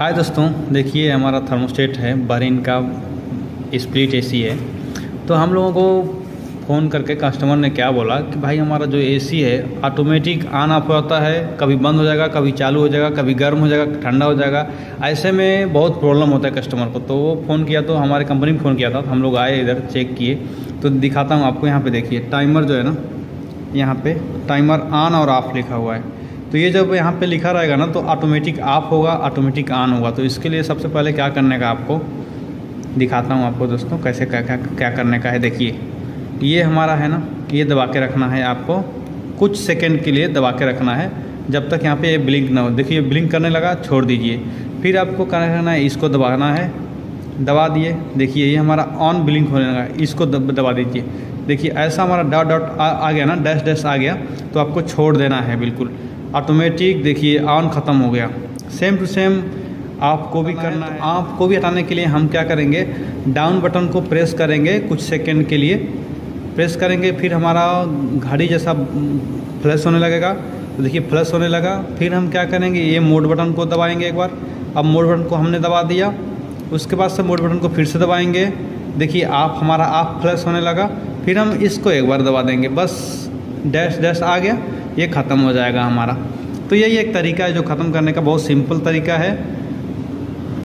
हाय दोस्तों, देखिए हमारा थर्मोस्टेट है बहरीन का स्प्लिट एसी है। तो हम लोगों को फ़ोन करके कस्टमर ने क्या बोला कि भाई हमारा जो एसी है ऑटोमेटिक ऑन ऑफ़ होता है, कभी बंद हो जाएगा, कभी चालू हो जाएगा, कभी गर्म हो जाएगा, ठंडा हो जाएगा। ऐसे में बहुत प्रॉब्लम होता है कस्टमर को। तो वो फ़ोन किया तो हमारे कंपनी में फ़ोन किया था तो हम लोग आए इधर चेक किए। तो दिखाता हूँ आपको यहाँ पर देखिए टाइमर जो है ना, यहाँ पर टाइमर ऑन और ऑफ़ लिखा हुआ है। तो ये जब यहाँ पे लिखा रहेगा ना तो ऑटोमेटिक ऑफ़ होगा ऑटोमेटिक ऑन होगा। तो इसके लिए सबसे पहले क्या करने का आपको दिखाता हूँ आपको दोस्तों कैसे क्या क्या क्या करने का है। देखिए ये हमारा है ना ये दबा के रखना है आपको। कुछ सेकंड के लिए दबा के रखना है जब तक यहाँ पे ये ब्लिंक ना हो। देखिए ब्लिंक करने लगा छोड़ दीजिए। फिर आपको करना है इसको दबाना है। दबा दिए। देखिए ये हमारा ऑन ब्लिंक होने लगा इसको दब, दबा दीजिए। देखिए ऐसा हमारा डॉट डॉट आ, आ गया ना डैश डैश आ गया तो आपको छोड़ देना है बिल्कुल। ऑटोमेटिक देखिए ऑन ख़त्म हो गया। सेम टू सेम आपको भी करना है। आपको भी हटाने के लिए हम क्या करेंगे? डाउन बटन को प्रेस करेंगे कुछ सेकंड के लिए। प्रेस करेंगे फिर हमारा घड़ी जैसा फ्लैश होने लगेगा। तो देखिए फ्लैश होने लगा। फिर हम क्या करेंगे? ये मोड बटन को दबाएँगे एक बार। अब मोड बटन को हमने दबा दिया। उसके बाद से मोड बटन को फिर से दबाएँगे। देखिए आप हमारा आप फ्लैश होने लगा। फिर हम इसको एक बार दबा देंगे। बस डैश डैश आ गया। ये ख़त्म हो जाएगा हमारा। तो यही एक तरीका है जो ख़त्म करने का बहुत सिंपल तरीका है।